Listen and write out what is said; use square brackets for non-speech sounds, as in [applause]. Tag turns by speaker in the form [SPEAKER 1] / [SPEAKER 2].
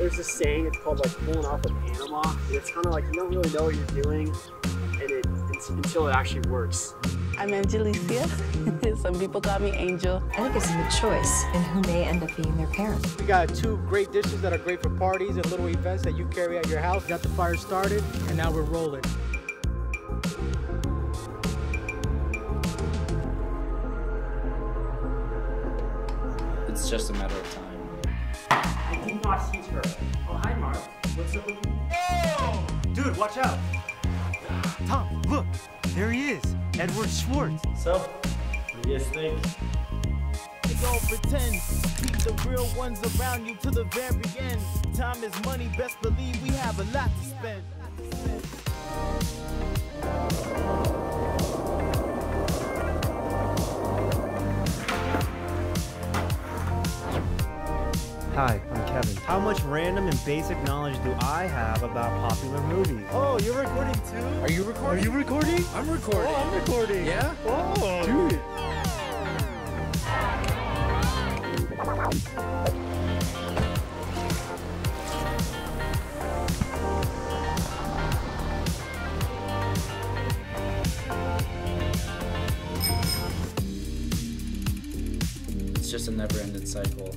[SPEAKER 1] there's this saying, it's called like pulling off of Panama. And it's kind of like you don't really know what you're doing and it, until it actually works.
[SPEAKER 2] I'm Angelicia. [laughs] Some people call me Angel.
[SPEAKER 3] I think it's the choice in who may end up being their parent.
[SPEAKER 4] We got two great dishes that are great for parties and little events that you carry at your house. Got the fire started, and now we're rolling.
[SPEAKER 5] It's just a matter of time.
[SPEAKER 1] I did not see her. Oh, hi, Mark. What's up with you?
[SPEAKER 6] Oh! Dude, watch out! Tom, look! There he is! Edward Schwartz.
[SPEAKER 7] So, what do you guys think?
[SPEAKER 8] Don't pretend. Keep the real ones around you to the very end. Time is money, best believe we have a lot to spend.
[SPEAKER 6] Hi, I'm Kevin. How much random and basic knowledge do I have about popular movies?
[SPEAKER 4] Oh, you're recording too?
[SPEAKER 5] Are you recording?
[SPEAKER 6] Are you recording?
[SPEAKER 5] I'm recording.
[SPEAKER 4] Oh, I'm recording.
[SPEAKER 5] Yeah?
[SPEAKER 4] Oh,
[SPEAKER 6] Dude.
[SPEAKER 5] It's just a never-ending cycle.